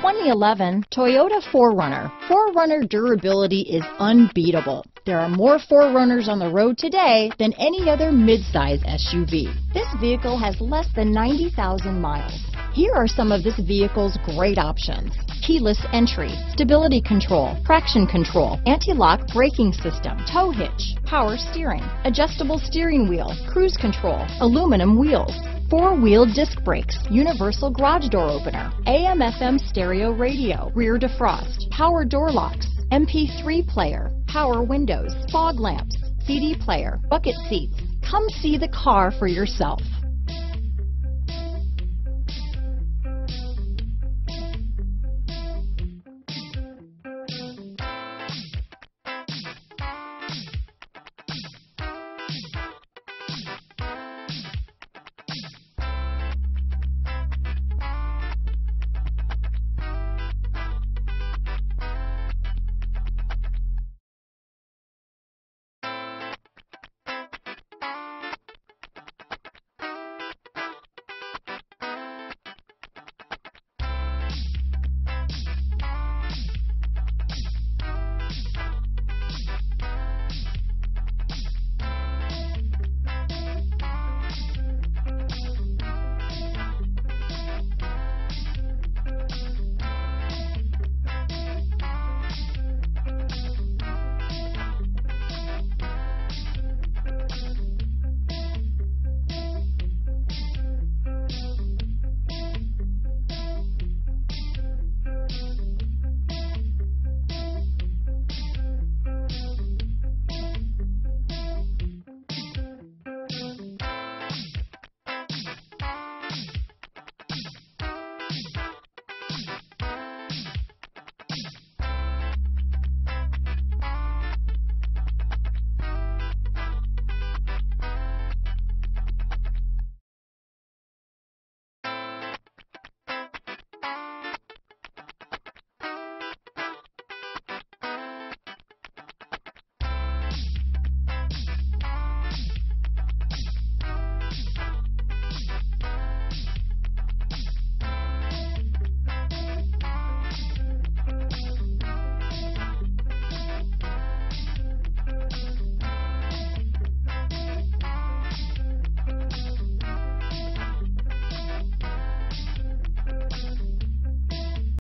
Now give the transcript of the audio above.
2011 Toyota 4Runner. 4Runner durability is unbeatable. There are more 4Runners on the road today than any other midsize SUV. This vehicle has less than 90,000 miles. Here are some of this vehicle's great options. Keyless entry, stability control, traction control, anti-lock braking system, tow hitch, power steering, adjustable steering wheel, cruise control, aluminum wheels, four-wheel disc brakes, universal garage door opener, AM FM stereo radio, rear defrost, power door locks, MP3 player, power windows, fog lamps, CD player, bucket seats. Come see the car for yourself.